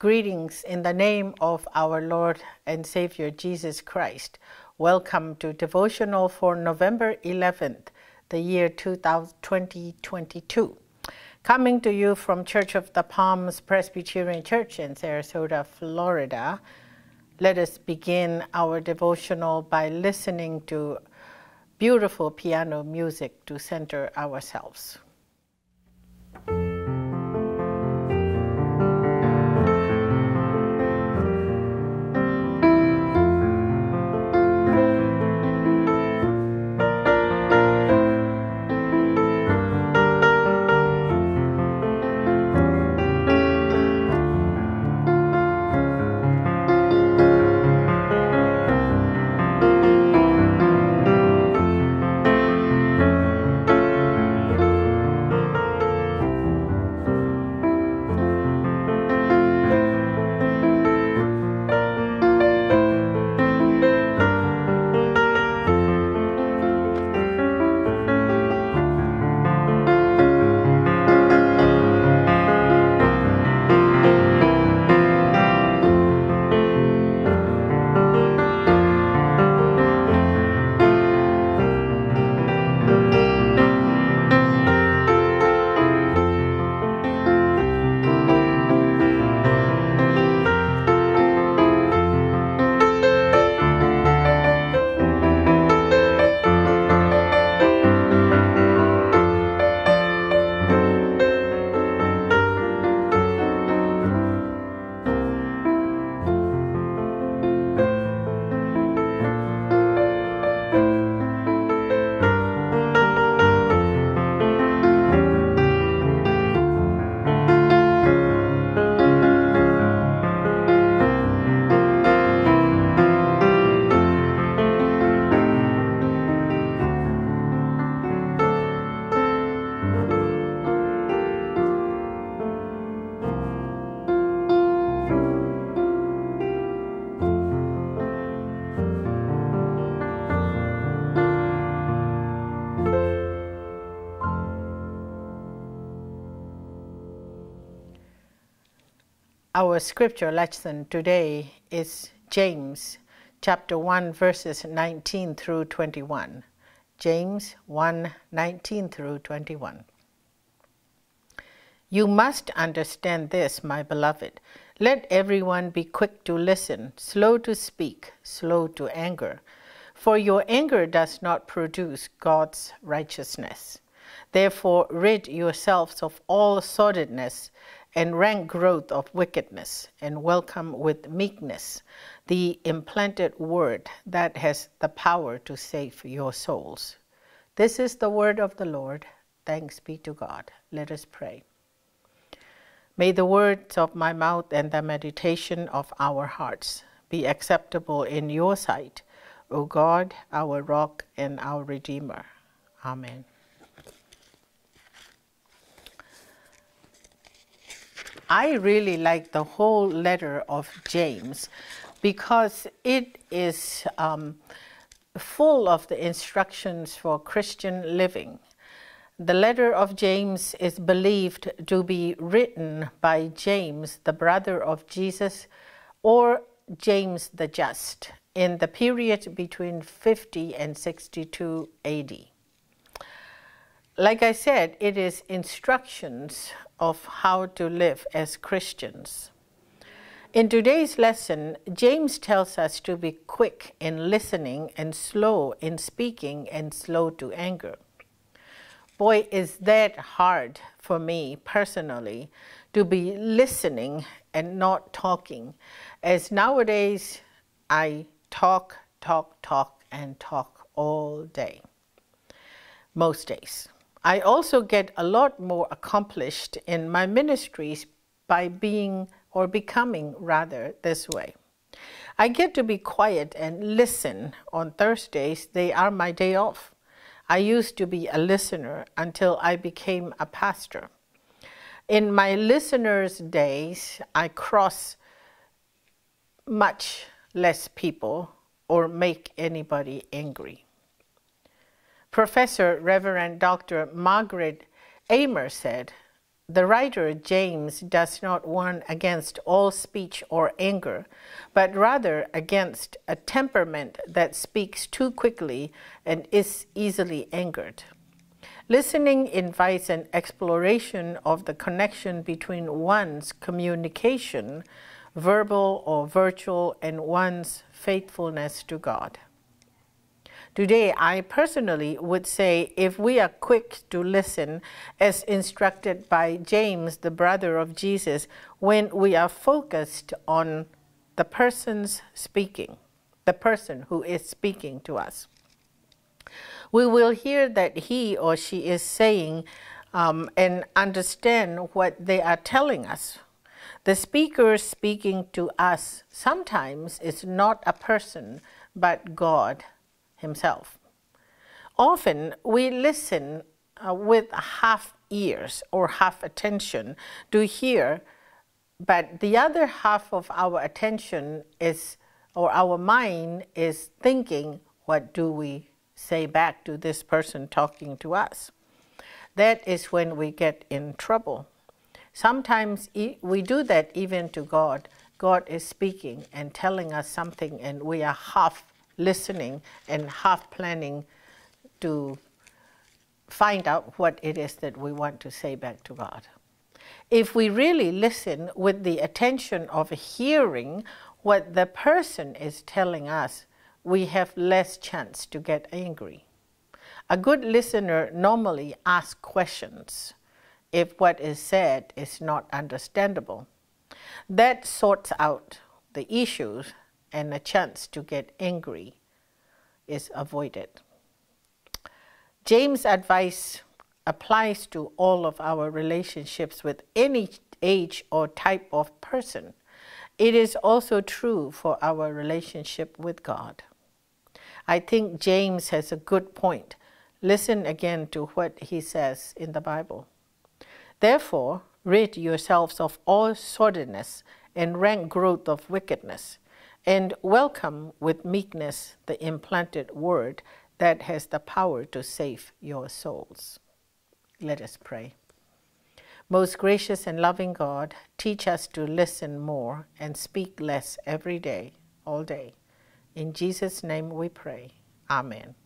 Greetings in the name of our Lord and Savior Jesus Christ. Welcome to devotional for November 11th, the year 2022. Coming to you from Church of the Palms Presbyterian Church in Sarasota, Florida. Let us begin our devotional by listening to beautiful piano music to center ourselves. Our scripture lesson today is James chapter 1 verses 19 through 21. James 1 19 through 21. You must understand this, my beloved. Let everyone be quick to listen, slow to speak, slow to anger. For your anger does not produce God's righteousness. Therefore, rid yourselves of all sordidness and rank growth of wickedness, and welcome with meekness the implanted word that has the power to save your souls. This is the word of the Lord. Thanks be to God. Let us pray. May the words of my mouth and the meditation of our hearts be acceptable in your sight, O God, our rock and our Redeemer. Amen. I really like the whole letter of James because it is um, full of the instructions for Christian living. The letter of James is believed to be written by James, the brother of Jesus, or James the Just, in the period between 50 and 62 AD. Like I said, it is instructions of how to live as Christians. In today's lesson, James tells us to be quick in listening and slow in speaking and slow to anger. Boy, is that hard for me personally to be listening and not talking, as nowadays I talk, talk, talk, and talk all day, most days. I also get a lot more accomplished in my ministries by being or becoming rather this way. I get to be quiet and listen on Thursdays. They are my day off. I used to be a listener until I became a pastor. In my listener's days, I cross much less people or make anybody angry. Professor Reverend Dr. Margaret Aymer said, the writer James does not warn against all speech or anger, but rather against a temperament that speaks too quickly and is easily angered. Listening invites an exploration of the connection between one's communication, verbal or virtual, and one's faithfulness to God. Today, I personally would say if we are quick to listen, as instructed by James, the brother of Jesus, when we are focused on the person's speaking, the person who is speaking to us, we will hear that he or she is saying um, and understand what they are telling us. The speaker speaking to us sometimes is not a person, but God himself. Often we listen uh, with half ears or half attention to hear, but the other half of our attention is, or our mind is thinking, what do we say back to this person talking to us? That is when we get in trouble. Sometimes we do that even to God. God is speaking and telling us something, and we are half listening and half planning to find out what it is that we want to say back to God. If we really listen with the attention of hearing what the person is telling us, we have less chance to get angry. A good listener normally asks questions if what is said is not understandable. That sorts out the issues and a chance to get angry is avoided. James' advice applies to all of our relationships with any age or type of person. It is also true for our relationship with God. I think James has a good point. Listen again to what he says in the Bible. Therefore, rid yourselves of all sordidness and rank growth of wickedness and welcome with meekness the implanted word that has the power to save your souls. Let us pray. Most gracious and loving God, teach us to listen more and speak less every day, all day. In Jesus' name we pray. Amen.